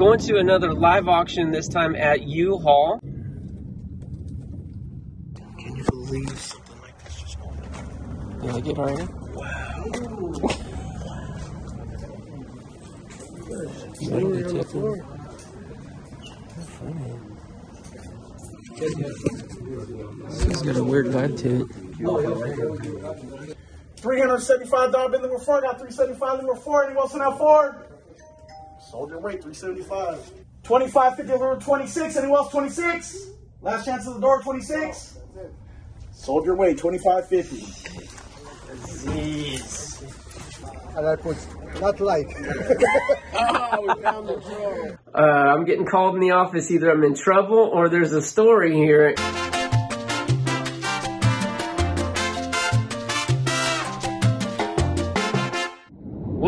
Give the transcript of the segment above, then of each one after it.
Going to another live auction, this time at U-Haul. Can you believe something like this just happened? Yeah, get right Wow. Ready to tip him? He's got a weird vibe to it. $375 bid number four, got 375 number four. Anyone else on that four? Sold your weight, 375. 2550 number 26. Anyone else 26? Last chance at the door, 26. Sold your weight, 2550. And I put not like. Ah, we found the Uh, I'm getting called in the office. Either I'm in trouble or there's a story here.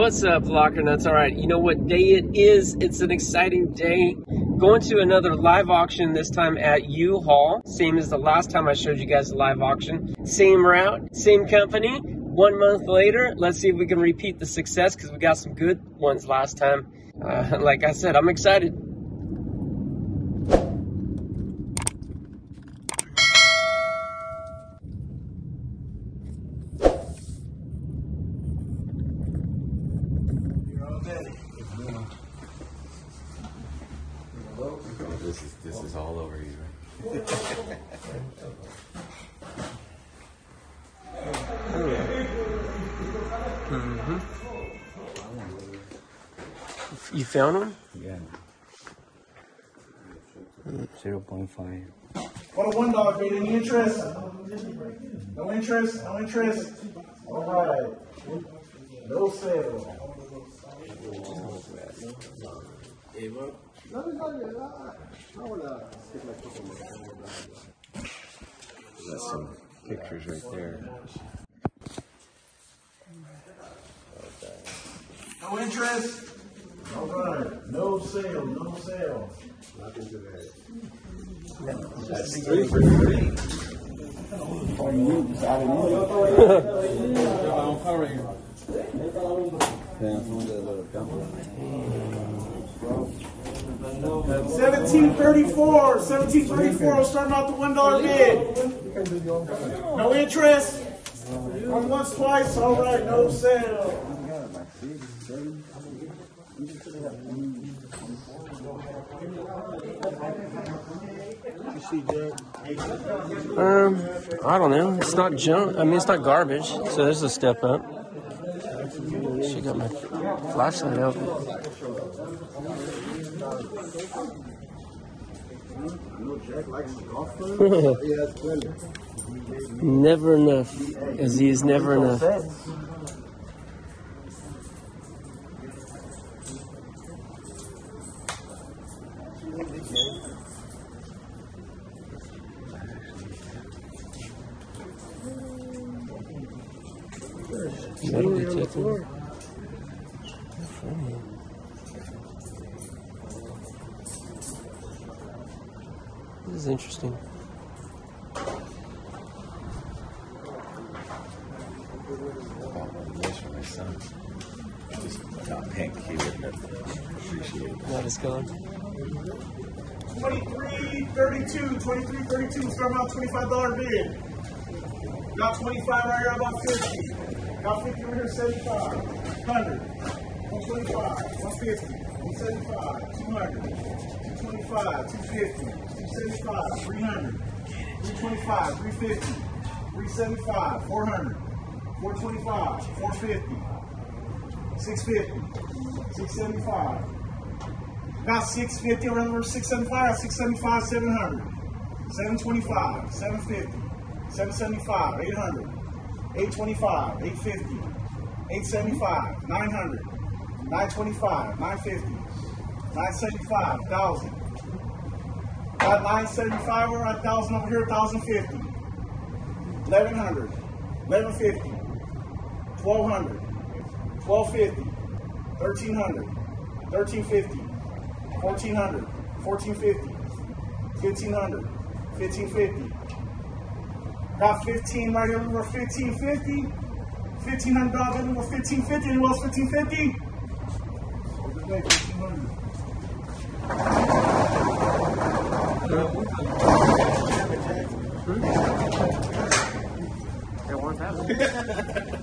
What's up, Locker Nuts? All right, you know what day it is? It's an exciting day. Going to another live auction, this time at U-Haul. Same as the last time I showed you guys a live auction. Same route, same company. One month later, let's see if we can repeat the success because we got some good ones last time. Uh, like I said, I'm excited. You found one? Yeah. Zero point five. What a one dollar bid. Any interest? No interest? No interest? All right. No sale. Got some pictures right there. No interest? All right. No sale. No sale. That's three for three. Seventeen thirty-four. Seventeen thirty-four. Starting out the one dollar bid. No interest? Going once, twice. All right. No sale. Um, I don't know. It's not junk. I mean, it's not garbage. So there's a step up. She got my flashlight out. never enough. As he is never enough. My son. Just not pink. He wouldn't have appreciated it's gone. 23 32 23 32 start out $25 bid got 25 right here about 50 got 50 right here 75 100 125 150 175 200 225 250 275 300 325 350 375 400 425 450 650 675 Got 650, remember 675, 675, 700, 725, 750, 775, 800, 825, 850, 875, 900, 925, 950, 975, 1000. Got 975 over 1000 over here, 1050, 1100, 1150, 1200, 1250, 1300, 1350. 1400, 1450, 1500, 1550. Got 15 right here, number 1550. 1500 dollars, number 1550. Anyone else 1550? 1500.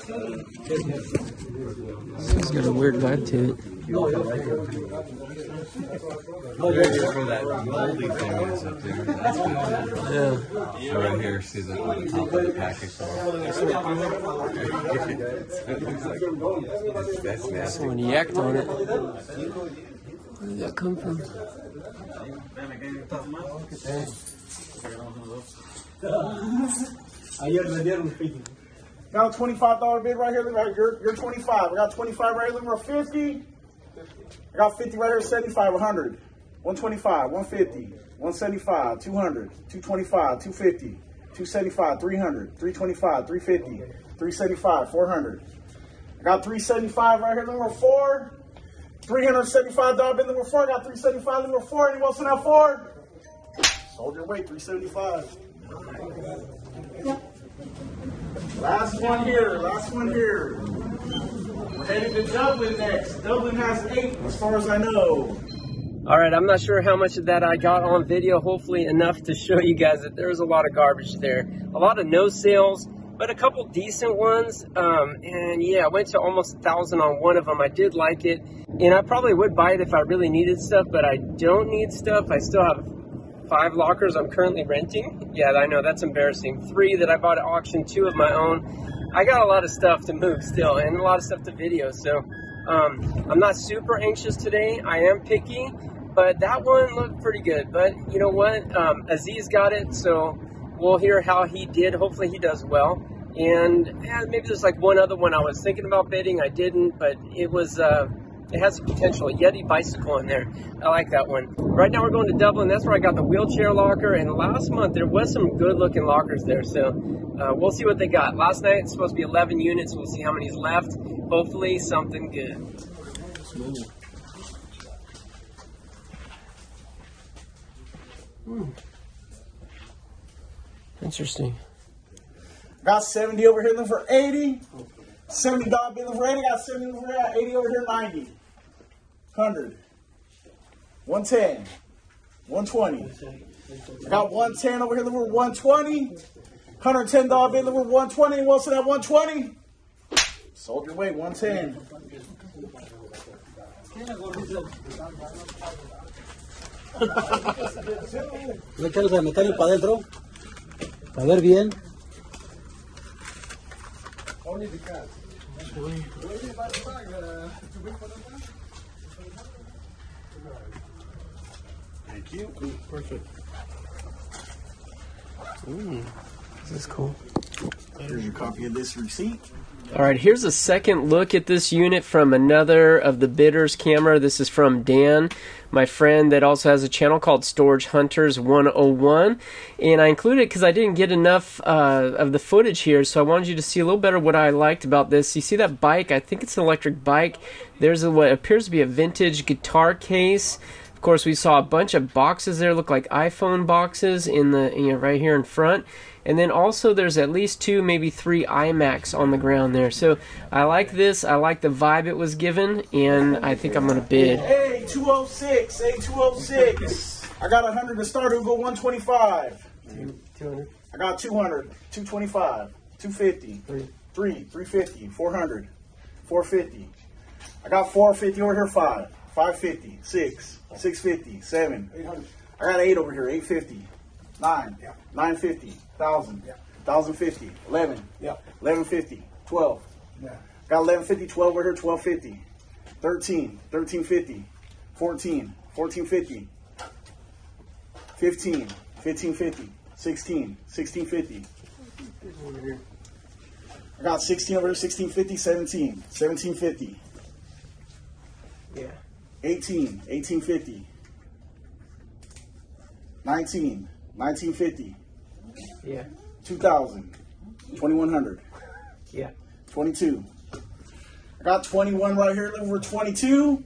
sell it? It's got a weird vibe to it. where that moldy thing is up there. Yeah. Right here, see the top of the package. it looks like that's nasty. Someone yacked on it. Where did that come from? I got a twenty-five dollar bid right here. Right, you're you're twenty-five. I got twenty-five right here. Looking for fifty. I got fifty right here. Seventy-five. One hundred. One twenty-five. One fifty. One seventy-five. Two hundred. Two twenty-five. Two fifty. Two seventy-five. Three hundred. Three twenty-five. Three fifty. Three seventy-five. Four hundred. I got three seventy-five right here. Number four. Three hundred seventy-five dollar bid. Number four. I got three seventy-five. Number four. Anyone else in that four? Sold your weight. Three seventy-five. Last one here, last one here. We're headed to Dublin next. Dublin has eight, as far as I know. All right, I'm not sure how much of that I got on video. Hopefully, enough to show you guys that there's a lot of garbage there. A lot of no sales, but a couple decent ones. Um, and yeah, I went to almost a thousand on one of them. I did like it, and I probably would buy it if I really needed stuff, but I don't need stuff. I still have five lockers I'm currently renting. Yeah, I know that's embarrassing. Three that I bought at auction, two of my own. I got a lot of stuff to move still, and a lot of stuff to video. So um, I'm not super anxious today. I am picky, but that one looked pretty good. But you know what? Um, Aziz got it, so we'll hear how he did. Hopefully, he does well. And yeah, maybe there's like one other one I was thinking about bidding. I didn't, but it was. Uh, it has some potential. A Yeti bicycle in there. I like that one. Right now we're going to Dublin. That's where I got the wheelchair locker. And last month there was some good looking lockers there. So uh, we'll see what they got. Last night it's supposed to be 11 units. We'll see how many's left. Hopefully something good. Hmm. Interesting. Got 70 over here, looking for 80. 70 dollar bill for 80. Got 70 over here, 80 over here, 90. 100. 110. 120. I got 110 over here, looking for 120. 110 dollar bill, looking for 120. What's that 120? Sold your way, 110. Échalos a meterle para adentro. Para ver bien. Thank you. Perfect. Ooh, this is cool. Here's your copy of this receipt. All right, here's a second look at this unit from another of the bidders camera. This is from Dan, my friend that also has a channel called Storage Hunters 101. And I included it because I didn't get enough uh, of the footage here, so I wanted you to see a little better what I liked about this. You see that bike? I think it's an electric bike. There's a, what appears to be a vintage guitar case. Of course, we saw a bunch of boxes there, look like iPhone boxes in the you know right here in front. And then also there's at least two, maybe three iMacs on the ground there. So I like this. I like the vibe it was given, and I think I'm gonna bid. Hey, 206. Hey, 206. I got 100 to start. Who go 125? I got 200, 225, 250, 3, 3, 350, 400, 450. I got 450 over here, 5, 550, 6, 650, 7. I got 8 over here, 850, 9, yeah. 950, 1,000, yeah. 1,050, 11, yeah. 1150, 12. Yeah. Got 1150, 12 over here, 1250, 13, 1350, 14, 1450, 15, 1550, 16, 1650. I got 16 over here, 1650, 17, 1750, Yeah. 18, 1850, 19, 1950, Yeah. 2000, 2100, Yeah. 22. I got 21 right here, for 22.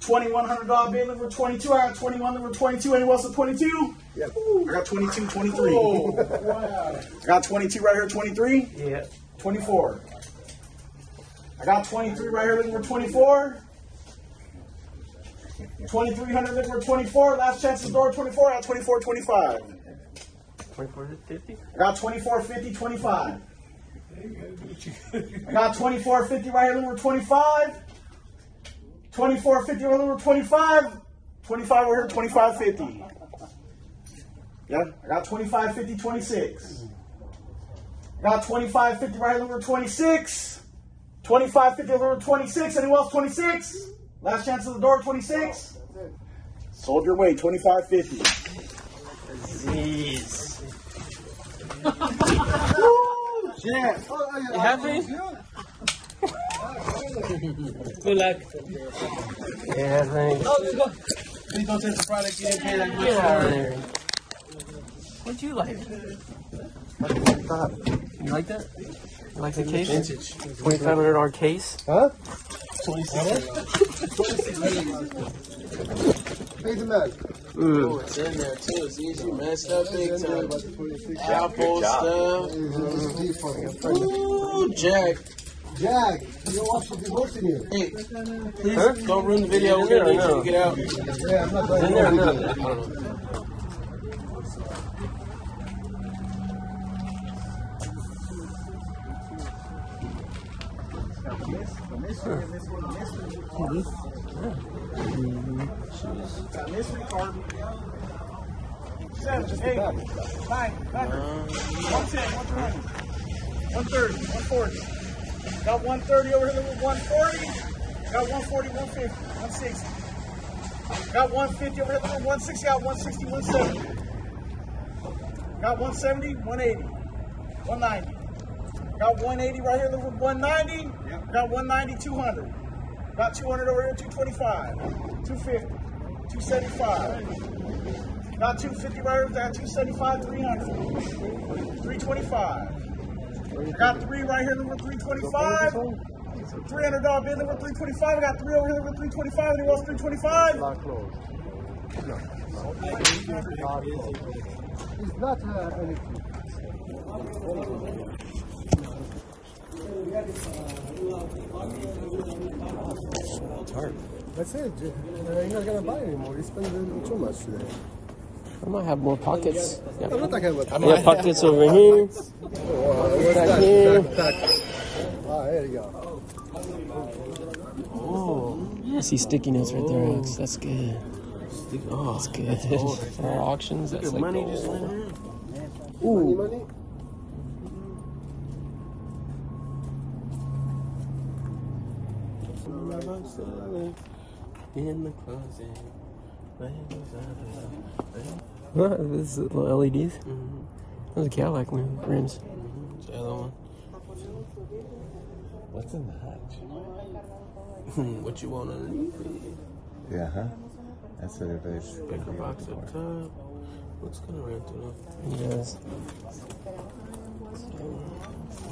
Twenty-one hundred dollar bid number twenty-two. I got twenty-one number twenty-two. Anyone else with twenty-two? Yeah. I got 22, 23. I got 22 right here, 23. Yeah. 24. I got 23 right here, for 24. 2300 looking for 24. Last chance is door 24. I got 24, 25. 24 50? I got 24, 50, 25. I got 24, 50 right here, for 25. 24, 50 right here, looking 25. 25 right here, 25, 50. Yeah, I got 25, 50, 26. I got 25, 50 right here, for 26. 25, 50 over 26. Anyone else 26? Last chance of the door, 26. Sold your way, 25, 50. Jeez. Yeah. You happy? Good luck. Yeah, thanks. Please don't touch the product. You didn't pay that Get out of there. What'd you like? You like that? You like the case? Vintage. $2,500 case? Huh? Pay the man. Mm. It's in there too. It's easy. Messed up big time. Apple stuff. Ooh, Jack. Jack, you know what should be hosting you? Hey, please don't ruin the video. We're gonna need you to get out. Yeah, I'm not going In there or to not? I don't know. Got mystery card. Seven, eight, nine, nine, one ten, one twenty, one thirty, one forty. Got one thirty over here with one forty. Got one forty, one fifty, one sixty. Got one fifty over here with one sixty. Got one sixty, one seventy. Got one seventy, one eighty, one ninety. Got one eighty right here one ninety. Got one ninety, two hundred. Got 200 over here, 225, 250, 275. Got 250 right here, got 275, 300, 325. Got three right here, number 325. $300 bid, number 325. I got three over here, number 325. Anyone else 325? It's not uh, anything. That's it. You're not gonna buy anymore. You spend too much today. I might have more pockets. Yeah. I'm not talking about. I got pockets over here. What's back that? here. Ah, there you go. Oh, I see sticky notes right there, Alex. That's good. Oh, that's good. For our auctions, that's like money gold. just went in. Money, money. In the closet. What? This is little LEDs? Mm-hmm. Those are Cadillac rims. Mm-hmm. The other one. What's in the hutch? what you want underneath it? Yeah, huh? That's what everybody's Picker box up top. Looks kind of rental though. Yes.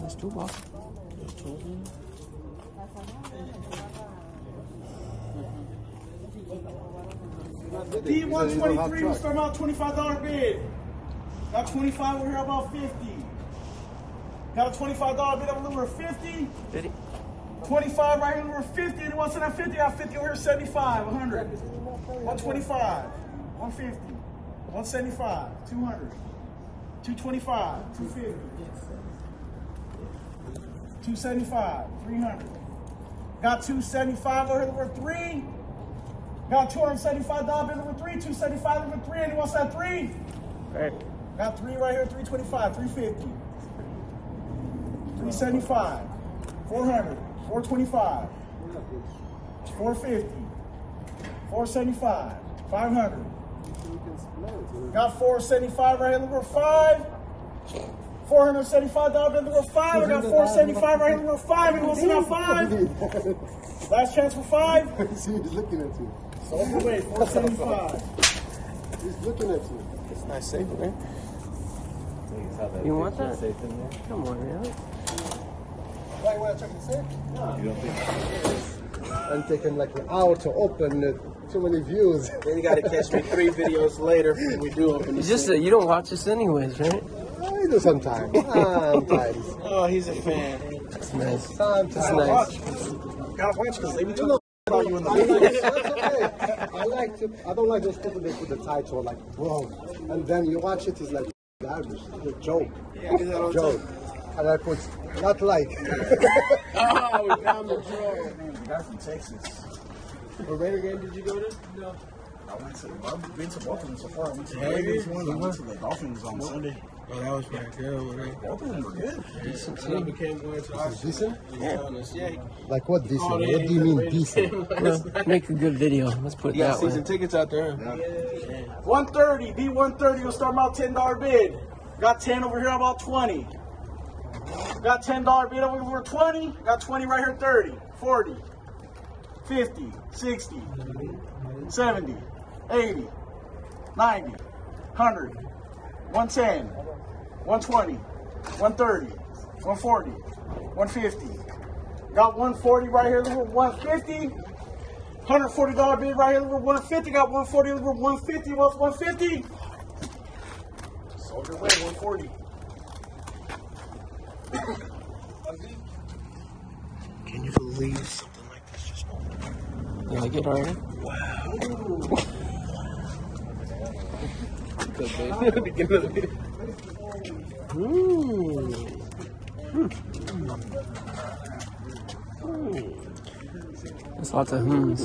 There's two boxes. There's tools in it. D123 was from about $25 bid. Got 25 over here, about 50. Got a $25 bid over here, 50. Did he? 25 right here, number 50. Anyone wants that 50? I got 50 over here, 75, 100. 125, 150, 175, 200, 225, 250, 275, 300. Got 275 over here, number 3. Got $275 bid number 3, 275 number 3. Anyone wants that 3? Right. Got 3 right here, 325, 350. 375, 400, 425, 450, 475, 500. Got 475 right here, number 5. $475 bid number 5. I got 475 right here, number 5. Anyone see that 5? Last chance for 5. See, he's looking at you. Sold your way, 475. He's looking at you. It's nice safe in there. You want that? Come on, man. Why you want to check the safe? You don't think and taking like an hour to open it. Too many views. Then you gotta catch me three videos later when we do open You the just thing. uh, you don't watch this anyways, right? I do sometimes. Sometimes. Oh, he's a fan. That's nice. Sometimes. That's nice. Gotta watch because they be talking about you in the I video. like. I like to. I don't like those people that put the title like bro, and then you watch it, it's like garbage, it's a joke, Yeah, I do that all the joke, and I put not like. Oh, we found the draw. The guy from Texas. What Raider game did you go to? No. I went to, I've been to both of them so far. I went to the Raiders one, I went to the Dolphins on Sunday. Oh, that was my girl. Right? Both of them were good. And I became going to the decent? Yeah. yeah. Like what decent? Oh, they what do you mean been decent? Well, make a good video. Let's put it You got that way. season tickets out there. 130, B130, We'll start about $10 bid. Got 10 over here, about 20. Got $10 bid over here, 20. Got 20 right here, 30, 40, 50, 60, 70, 80, 90, 100, 110, 120, 130, 140, 150. Got 140 right here, over 150. $140 bid right here, over 150. Got 140 over 150. What's 150? Sold your way, 140. Can you believe something like this just You like it already? Beginning of the video. There's lots of hmms.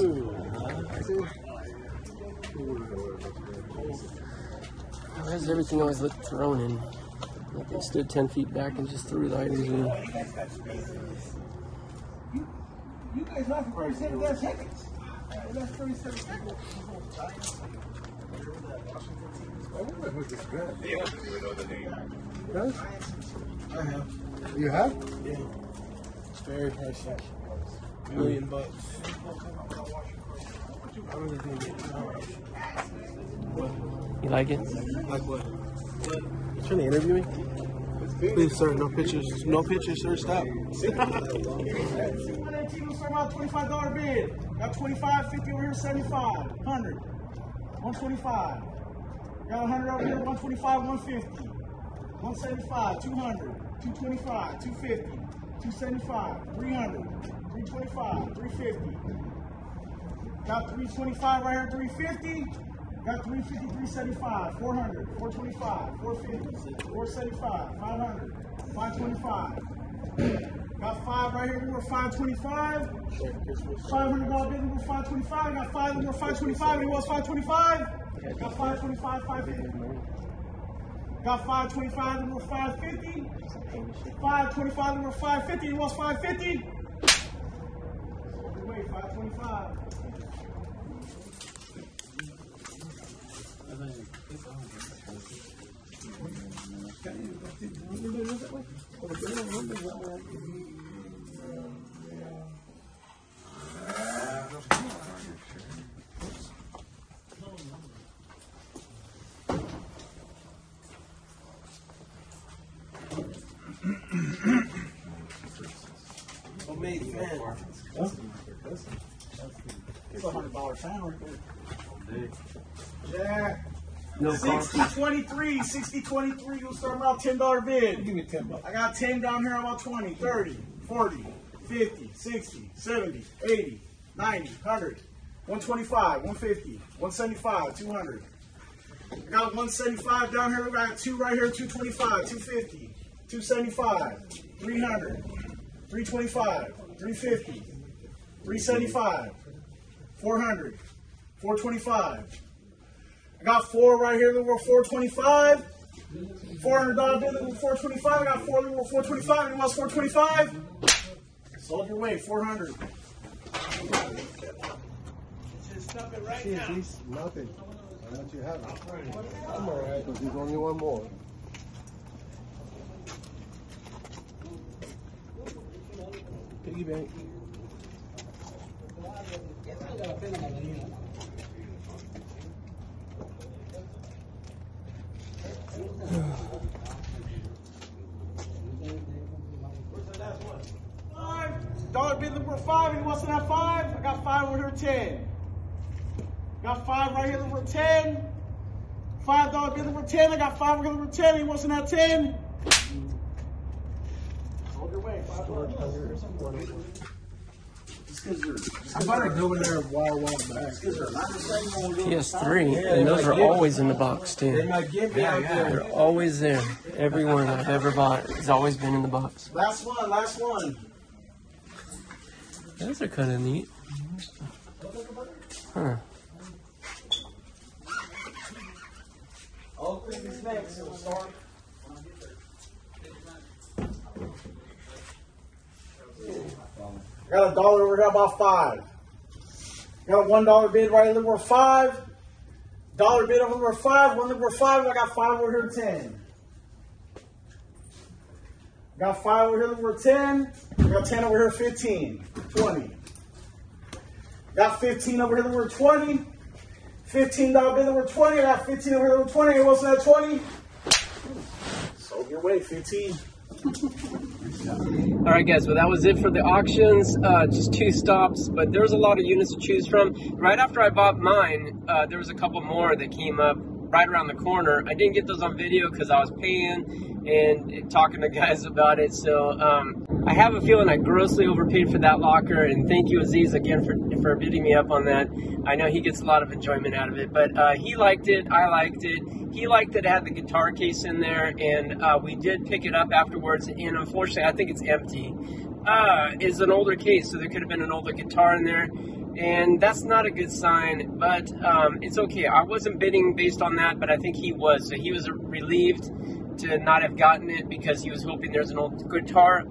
Why does everything always look thrown in? Like they stood 10 feet back and just threw the items in. You guys left for 37 seconds. That's 37 seconds. You would know the name. Yes? I have? You have? Yeah. It's very pricey. Hmm. Million bucks. I really think it. You like it? Like what? You trying to interview me? Please, sir, no pictures. No pictures, sir. Stop. 118 will start about $25 bid. Got 25, 50 over here, 75, 100, 125. Got 100 over here, 125, 150, 175, 200, 225, 250, 275, 300, 325, 350. Got 325 right here, 350. Got 350, 375, 400, 425, 450, 475, 500, 525. Got five right here, we were 525. $500 bid, we were 525. Got five, we were 525. It was 525. Got 525, 550. Got 525, we were 550. 525, we were 550. It was 550. Wait, 525. It's a hundred dollar fan right there. Jack. No 60 23, 60 23, you'll start about $10 bid. Give me 10 bucks. I got 10 down here, about 20, 30, 40, 50, 60, 70, 80, 90, 100, 125, 150, 175, 200. I got 175 down here, I got two right here, 225, 250, 275, 300, 325, 350, 375, 400, 425. I got four right here that were 425. $400 bill that were 425. I got four that were 425. Anyone else 425? Sold your way, 400. Cheers, nothing. How much you have? I'm alright. Because there's only one more. Five. Dollar bid number five. Anyone else have five? I got five over here, 10. Got five right here, number 10. Five dollar bid number 10. I got five over here, number 10. He wants in that 10. Hold your way, five dollars. I bought a go in there a while, while back. He has three, and those are always in the box They too. might give me out there. They're always there. Every one I've ever bought has always been in the box. Last one, last one. Those are kind of neat. Huh. Oakland is next, so we'll start. Got a dollar over here, about five. Got a one dollar bid right at number five. Dollar bid over number five, one number five, I got five over here, ten. Got five over here, number ten. Got ten over here, 15, 20. Got 15 over here, number 20. Fifteen dollar bid number twenty. I got fifteen over here number what's that twenty? Sold your way, fifteen. All right, guys. Well, that was it for the auctions. Uh, just two stops, but there was a lot of units to choose from. Right after I bought mine, uh, there was a couple more that came up right around the corner. I didn't get those on video because I was paying and talking to guys about it. So um, I have a feeling I grossly overpaid for that locker. And thank you, Aziz, again for for bidding me up on that. I know he gets a lot of enjoyment out of it, but uh, he liked it. I liked it. He liked that it had the guitar case in there, and uh, we did pick it up afterwards. And unfortunately, I think it's empty. Uh, an older case, so there could have been an older guitar in there, and that's not a good sign. But um, it's okay. I wasn't bidding based on that, but I think he was. So he was relieved to not have gotten it because he was hoping there's an old guitar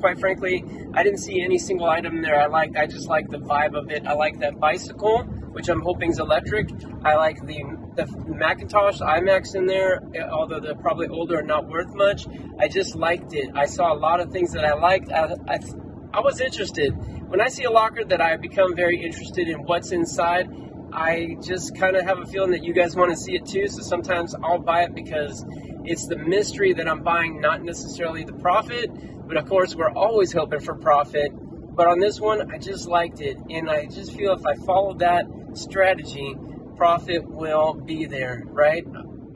quite frankly, I didn't see any single item there I liked. I just like the vibe of it. I like that bicycle, which I'm hoping is electric. I like the the Macintosh iMacs in there, eh, although they're probably older and not worth much. I just liked it. I saw a lot of things that I liked. I, I, I was interested. When I see a locker that I become very interested in what's inside, I just kind of have a feeling that you guys want to see it too. So sometimes I'll buy it because it's the mystery that I'm buying, not necessarily the profit. But of course, we're always hoping for profit. But on this one, I just liked it. And I just feel if I follow that strategy, profit will be there, right?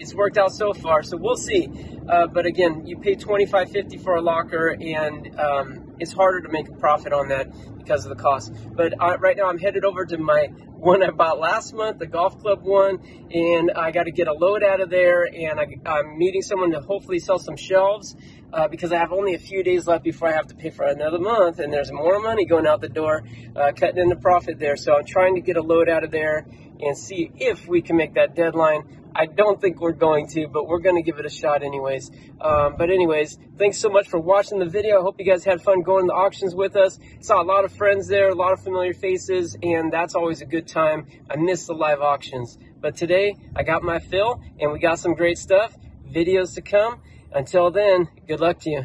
It's worked out so far, so we'll see. Uh, but again, you pay twenty five fifty for a locker, and um, it's harder to make a profit on that because of the cost. But uh, right now, I'm headed over to my one I bought last month, the golf club one, and I got to get a load out of there. And I, I'm meeting someone to hopefully sell some shelves uh, because I have only a few days left before I have to pay for another month, and there's more money going out the door, uh, cutting in the profit there. So I'm trying to get a load out of there and see if we can make that deadline. I don't think we're going to, but we're going to give it a shot anyways. Um, but anyways, thanks so much for watching the video. I hope you guys had fun going to the auctions with us. Saw a lot of friends there, a lot of familiar faces, and that's always a good time. I miss the live auctions. But today, I got my fill, and we got some great stuff. Videos to come. Until then, good luck to you.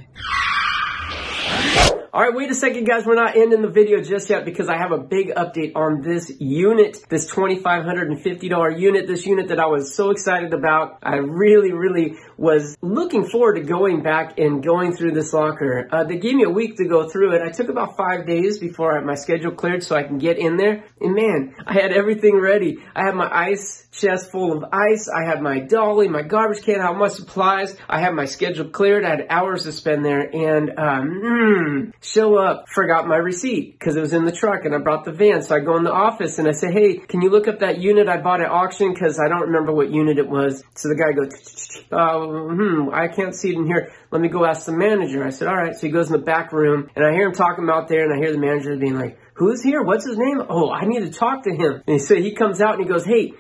All right, wait a second, guys. We're not ending the video just yet because I have a big update on this unit, this $2,550 unit, this unit that I was so excited about. I really, really was looking forward to going back and going through this locker. Uh, they gave me a week to go through it. I took about five days before I, my schedule cleared so I can get in there. And man, I had everything ready. I had my ice chest full of ice. I had my dolly, my garbage can, had my supplies. I had my schedule cleared. I had hours to spend there and, um, mm, show up, forgot my receipt because it was in the truck and I brought the van. So I go in the office and I say, hey, can you look up that unit I bought at auction? Because I don't remember what unit it was. So the guy goes, uh, hmm, I can't see it in here. Let me go ask the manager. I said, all right. So he goes in the back room and I hear him talking about there and I hear the manager being like, who's here? What's his name? Oh, I need to talk to him. And so he comes out and he goes, hey,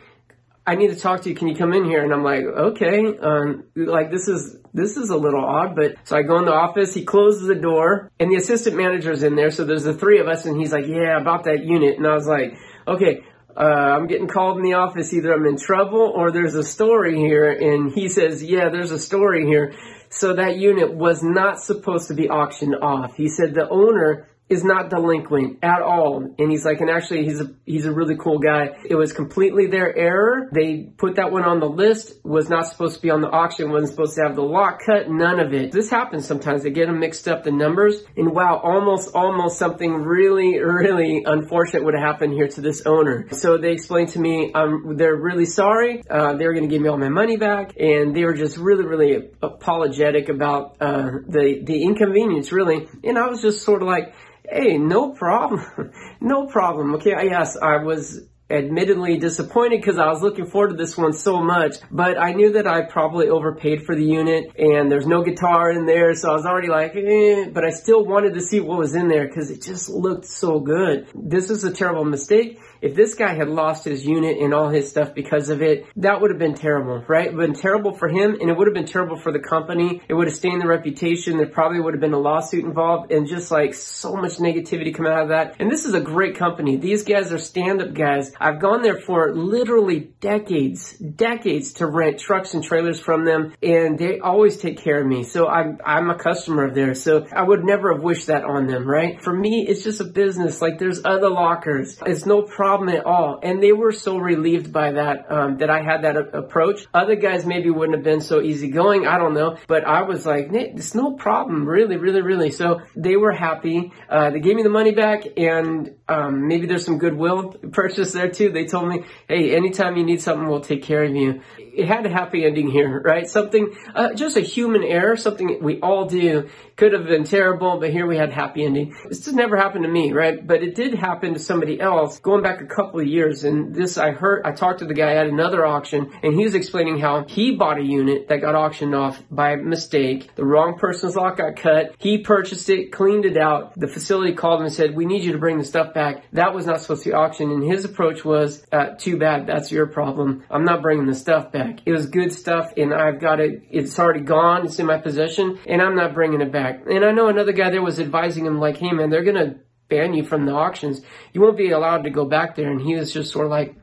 I need to talk to you. Can you come in here? And I'm like, okay. Um, like this is, this is a little odd, but so I go in the office, he closes the door and the assistant manager's in there. So there's the three of us and he's like, yeah, about that unit. And I was like, okay, uh, I'm getting called in the office. Either I'm in trouble or there's a story here. And he says, yeah, there's a story here. So that unit was not supposed to be auctioned off. He said the owner is not delinquent at all. And he's like, and actually he's a, he's a really cool guy. It was completely their error. They put that one on the list, was not supposed to be on the auction, wasn't supposed to have the lock cut, none of it. This happens sometimes. They get them mixed up, the numbers. And wow, almost, almost something really, really unfortunate would have happened here to this owner. So they explained to me, um, they're really sorry. Uh, they were going to give me all my money back. And they were just really, really apologetic about, uh, the, the inconvenience, really. And I was just sort of like, Hey, no problem. no problem. Okay, yes, I was admittedly disappointed because I was looking forward to this one so much, but I knew that I probably overpaid for the unit and there's no guitar in there, so I was already like, eh, but I still wanted to see what was in there because it just looked so good. This is a terrible mistake. If this guy had lost his unit and all his stuff because of it, that would have been terrible, right? Been terrible for him and it would have been terrible for the company. It would have stained the reputation. There probably would have been a lawsuit involved and just like so much negativity come out of that. And this is a great company. These guys are stand-up guys. I've gone there for literally decades, decades to rent trucks and trailers from them and they always take care of me. So I'm, I'm a customer of theirs. So I would never have wished that on them, right? For me, it's just a business. Like there's other lockers. It's no problem at all. And they were so relieved by that, um, that I had that a- approach. Other guys maybe wouldn't have been so easygoing. I don't know. But I was like, it's no problem. Really, really, really. So they were happy. Uh, they gave me the money back and, um, maybe there's some goodwill purchase there too. They told me, hey, anytime you need something, we'll take care of you. It had a happy ending here, right? Something, uh, just a human error, something we all do. Could have been terrible, but here we had happy ending. This has never happened to me, right? But it did happen to somebody else going back a couple of years. And this, I heard, I talked to the guy at another auction and he was explaining how he bought a unit that got auctioned off by mistake. The wrong person's lock got cut. He purchased it, cleaned it out. The facility called him and said, we need you to bring the stuff back. That was not supposed to be auctioned. And his approach was, uh, too bad. That's your problem. I'm not bringing the stuff back. It was good stuff and I've got it. It's already gone. It's in my possession and I'm not bringing it back. And I know another guy there was advising him like, hey man, they're gonna ban you from the auctions. You won't be allowed to go back there. And he was just sort of like,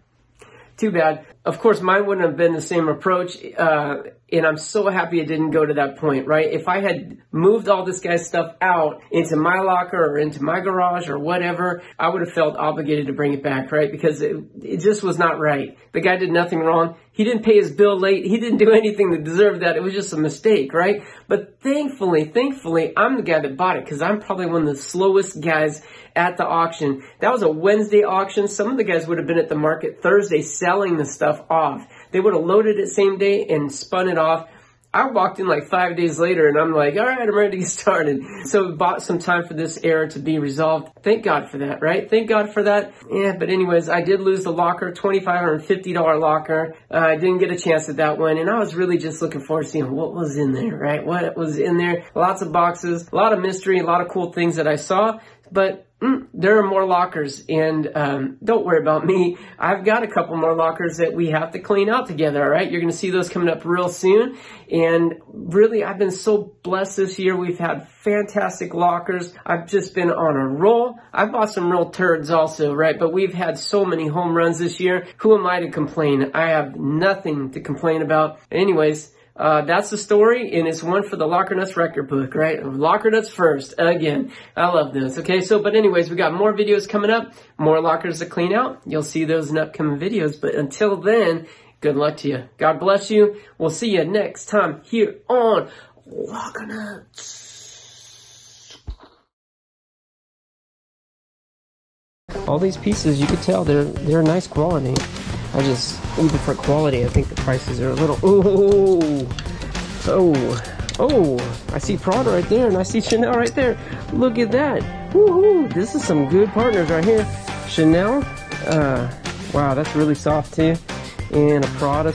too bad. Of course, mine wouldn't have been the same approach, uh, and I'm so happy it didn't go to that point, right? If I had moved all this guy's stuff out into my locker or into my garage or whatever, I would have felt obligated to bring it back, right? Because it, it just was not right. The guy did nothing wrong. He didn't pay his bill late. He didn't do anything to deserve that. It was just a mistake, right? But thankfully, thankfully, I'm the guy that bought it because I'm probably one of the slowest guys at the auction. That was a Wednesday auction. Some of the guys would have been at the market Thursday selling the stuff off. They would have loaded it same day and spun it off. I walked in like five days later and I'm like, all right, I'm ready to get started. So bought some time for this error to be resolved. Thank God for that, right? Thank God for that. Yeah, but anyways, I did lose the locker, $2,550 locker. Uh, I didn't get a chance at that one. And I was really just looking forward to seeing what was in there, right? What was in there? Lots of boxes, a lot of mystery, a lot of cool things that I saw. But Mm, there are more lockers, and um, don't worry about me. I've got a couple more lockers that we have to clean out together. All right, you're going to see those coming up real soon. And really, I've been so blessed this year. We've had fantastic lockers. I've just been on a roll. I bought some real turds also, right? But we've had so many home runs this year. Who am I to complain? I have nothing to complain about. Anyways. Uh, that's the story, and it's one for the Locker Nuts record book, right? Locker Nuts first, again. I love this. Okay, so, but anyways, we got more videos coming up, more lockers to clean out. You'll see those in upcoming videos, but until then, good luck to you. God bless you. We'll see you next time here on Locker Nuts. All these pieces, you could tell they're they're nice quality. I just, even for quality, I think the prices are a little, oh, oh, oh, I see Prada right there, and I see Chanel right there. Look at that. Woohoo, this is some good partners right here. Chanel, uh, wow, that's really soft too. And a Prada